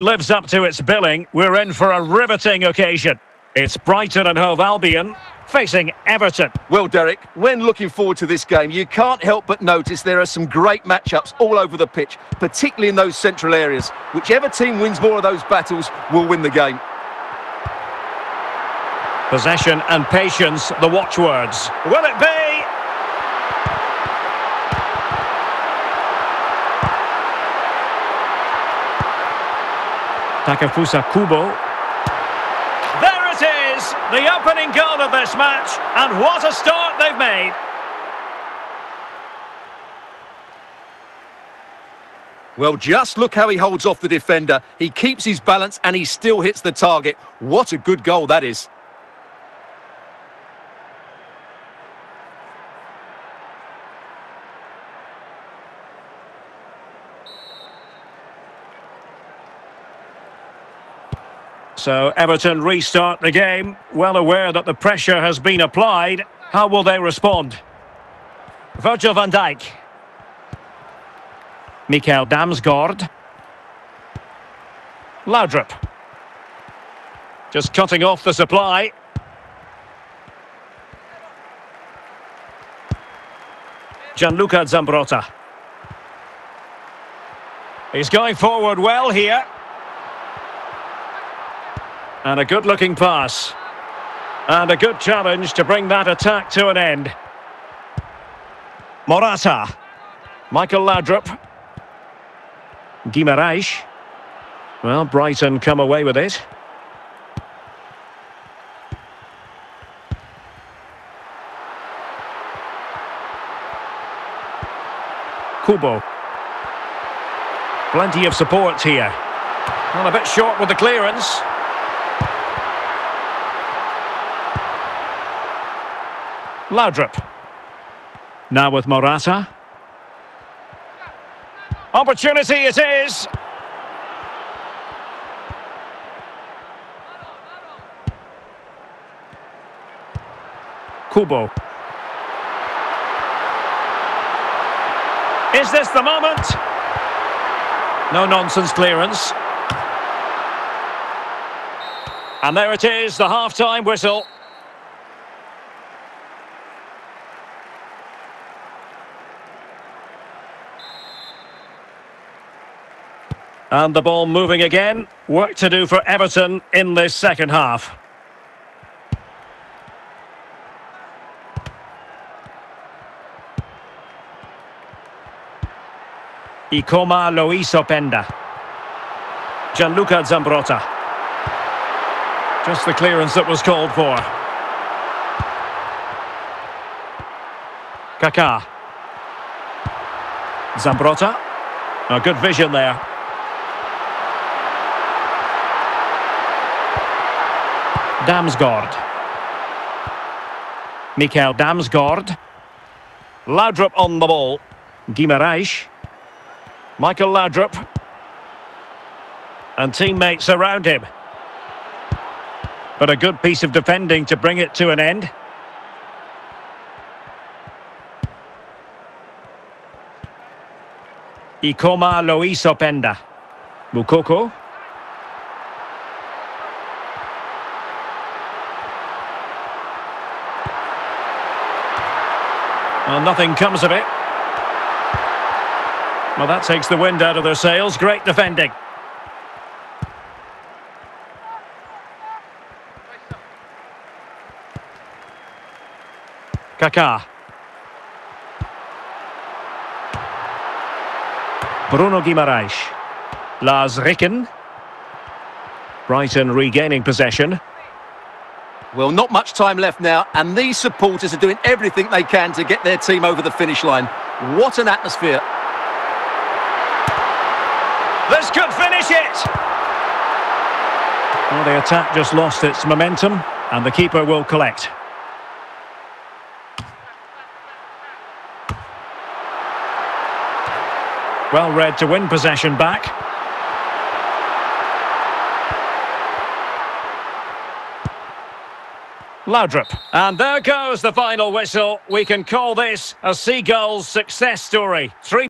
lives up to its billing, we're in for a riveting occasion. It's Brighton and Hove Albion facing Everton. Well, Derek, when looking forward to this game, you can't help but notice there are some great matchups all over the pitch, particularly in those central areas. Whichever team wins more of those battles will win the game. Possession and patience, the watchwords. Will it be? Takefusa Kubo. There it is! The opening goal of this match, and what a start they've made! Well, just look how he holds off the defender. He keeps his balance and he still hits the target. What a good goal that is. So Everton restart the game, well aware that the pressure has been applied. How will they respond? Virgil van Dijk. Mikkel Damsgaard. Laudrup. Just cutting off the supply. Gianluca Zambrotta. He's going forward well here. And a good-looking pass. And a good challenge to bring that attack to an end. Morata. Michael Laudrup. Guimaraes. Well, Brighton come away with it. Kubo. Plenty of support here. Well, a bit short with the clearance. Laudrup. Now with Morata. Opportunity it is. Kubo. Is this the moment? No nonsense clearance. And there it is, the half-time whistle. And the ball moving again. Work to do for Everton in this second half. Ikoma Lois Openda. Gianluca Zambrotta. Just the clearance that was called for. Kaká. Zambrotta. A good vision there. Damsgaard. Mikkel Damsgaard. Laudrup on the ball. Guimaraes. Michael Laudrup. And teammates around him. But a good piece of defending to bring it to an end. Ikoma Lois Openda. Moukoko. Well, nothing comes of it. Well, that takes the wind out of their sails. Great defending. Kaká. Bruno Guimaraes. Lars Ricken. Brighton regaining possession. Well, not much time left now, and these supporters are doing everything they can to get their team over the finish line. What an atmosphere. This could finish it! Well, the attack just lost its momentum, and the keeper will collect. Well read to win possession back. Laudrup. And there goes the final whistle. We can call this a Seagulls success story. Three